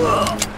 Ugh.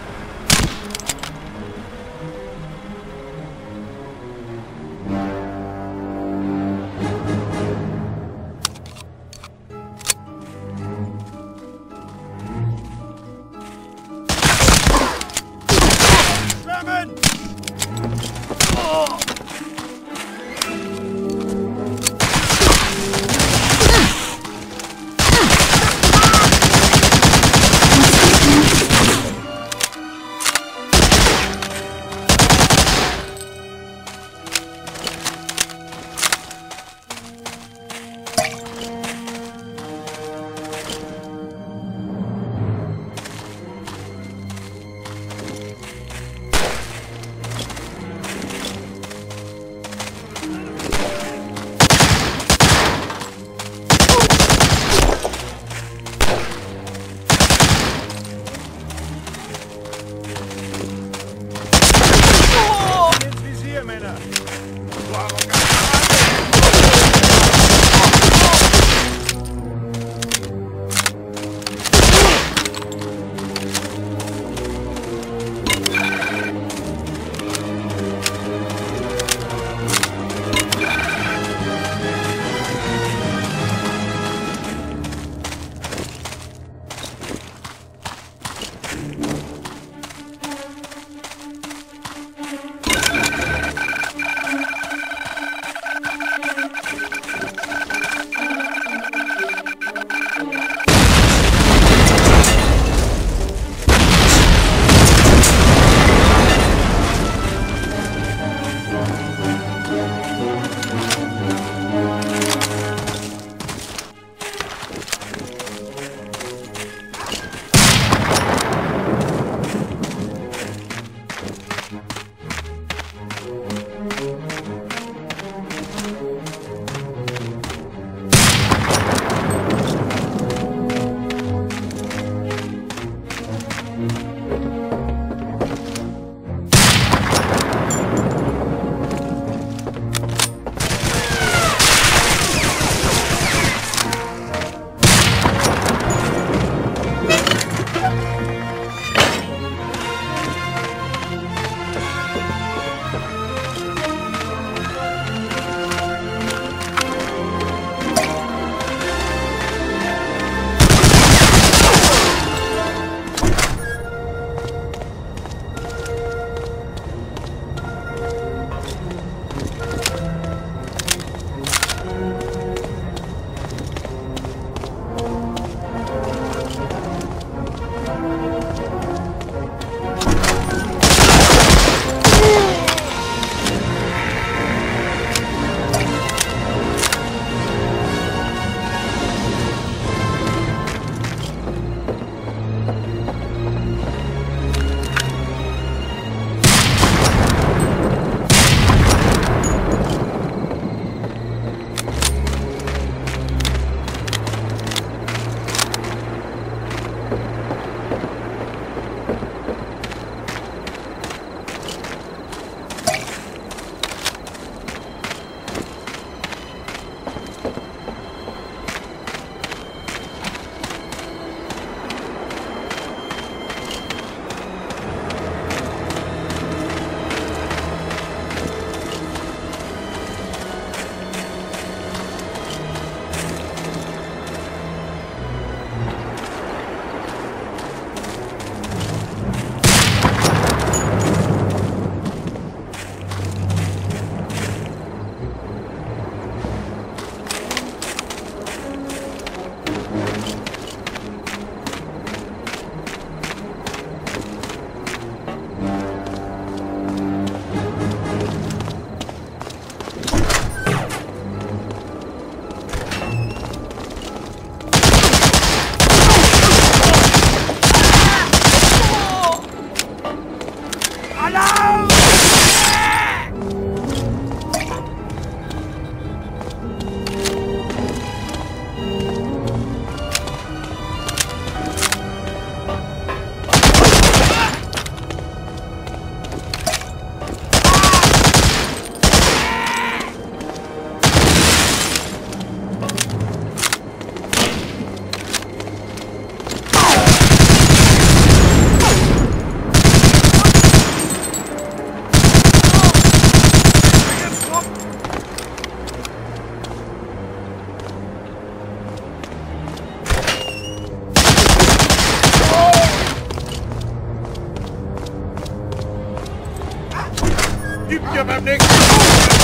beim nächsten.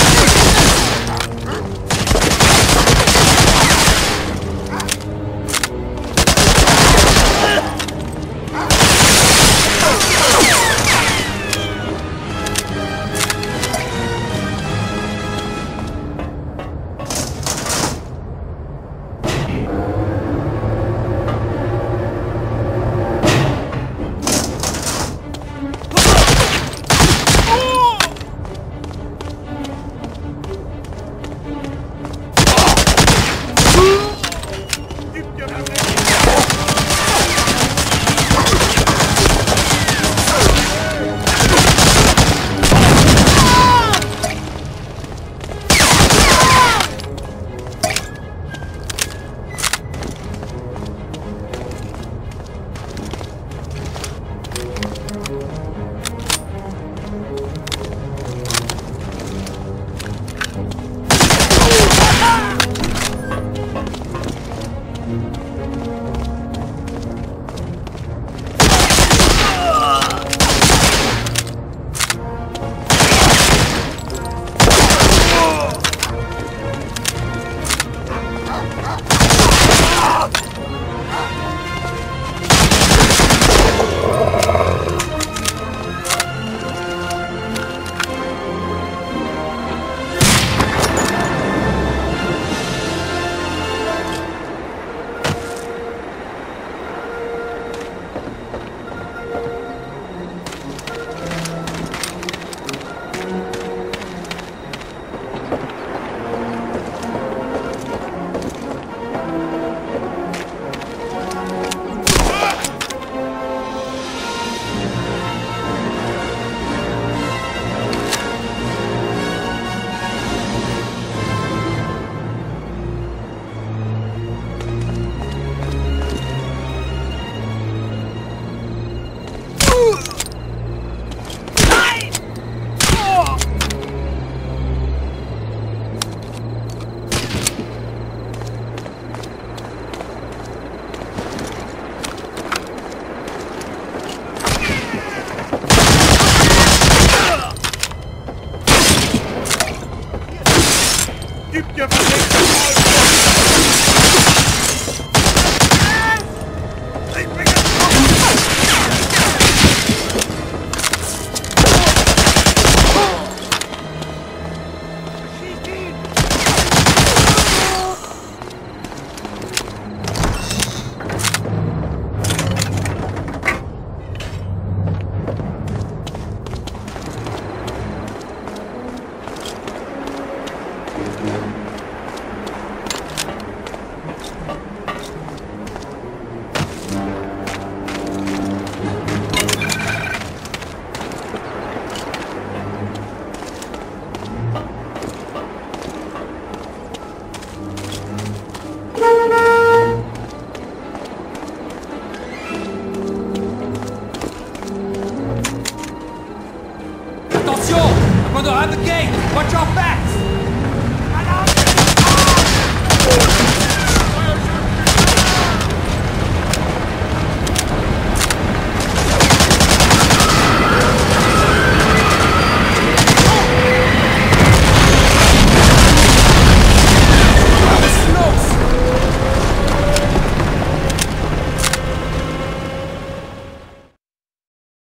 Gibt dir verdeckte Attention I'm gonna have the gate! Watch your backs!